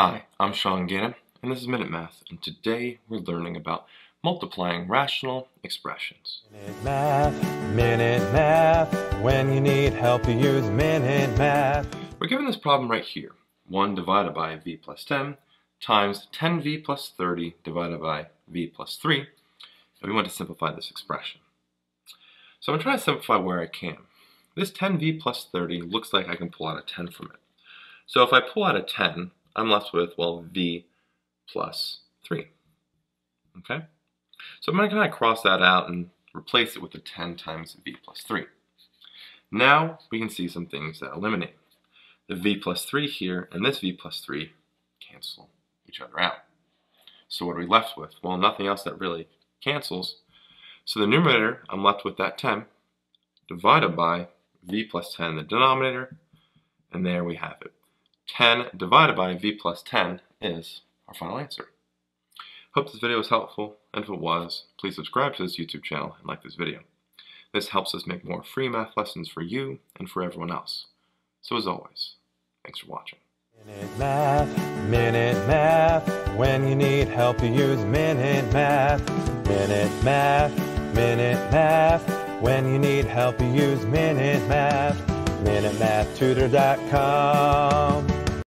Hi, I'm Sean Gannon, and this is Minute Math, and today we're learning about multiplying rational expressions. Minute Math, Minute Math. When you need help, you use Minute Math. We're given this problem right here, 1 divided by v plus 10 times 10v plus 30 divided by v plus 3, and we want to simplify this expression. So I'm going to try to simplify where I can. This 10v plus 30 looks like I can pull out a 10 from it. So if I pull out a 10, I'm left with, well, v plus 3. Okay? So I'm going to kind of cross that out and replace it with the 10 times v plus 3. Now we can see some things that eliminate. The v plus 3 here and this v plus 3 cancel each other out. So what are we left with? Well, nothing else that really cancels. So the numerator, I'm left with that 10 divided by v plus 10 in the denominator, and there we have it. 10 divided by v plus 10 is our final answer. Hope this video was helpful, and if it was, please subscribe to this YouTube channel and like this video. This helps us make more free math lessons for you and for everyone else. So as always, thanks for watching. Minute Math, Minute Math. When you need help, you use Minute Math. Minute Math, Minute Math. When you need help, you use Minute Math. MinuteMathTutor.com.